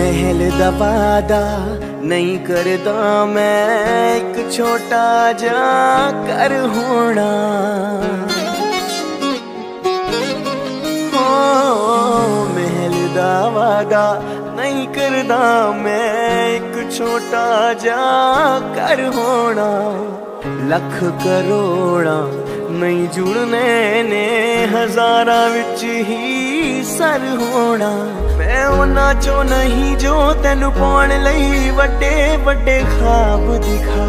महल दबादा वादा नहीं करदा मैं, एक छोटा जा कर होना। हो महल दबादा वादा नहीं करदा मैं, एक छोटा जा कर होना। लख करोड़ा ਨਹੀਂ ਜੁੜਨੇ ਨੇ, ਹਜ਼ਾਰਾਂ ਵਿੱਚ ਹੀ ਸਰ ਹੋਣਾ। ਮੈਂ ਉਹਨਾਂ ਚੋਂ ਨਹੀਂ ਜੋ ਤੈਨੂੰ ਪਾਉਣ ਲਈ ਵੱਡੇ ਵੱਡੇ ਖਾਬ ਦਿਖਾਏ